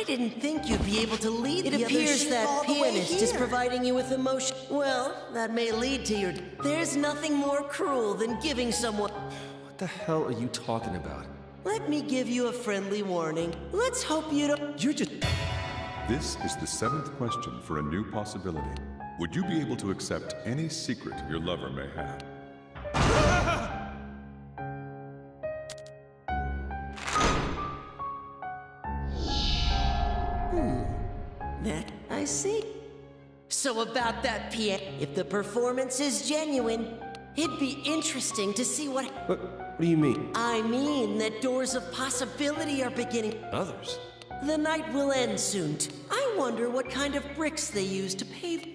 I didn't think you'd be able to lead It the appears other that all the way pianist is providing you with emotion. Well, that may lead to your. There's nothing more cruel than giving someone. What the hell are you talking about? Let me give you a friendly warning. Let's hope you don't. You're just. This is the seventh question for a new possibility. Would you be able to accept any secret your lover may have? Hmm. That I see. So about that piano, if the performance is genuine, it'd be interesting to see what. What, what do you mean? I mean that doors of possibility are beginning. Others? The night will end soon. I wonder what kind of bricks they use to pave.